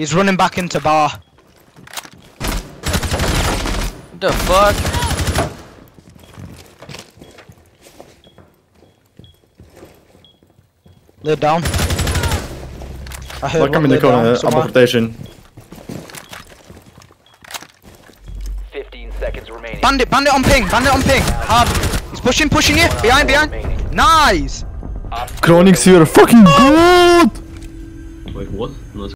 He's running back into bar. The fuck? Lay down. I heard Look, I'm in the corner. I'm on rotation. 15 seconds remaining. Bandit, bandit on ping, bandit on ping. Hard. He's pushing, pushing you. Behind, behind. Nice. Chronix, you're fucking oh! good! Wait, what? No,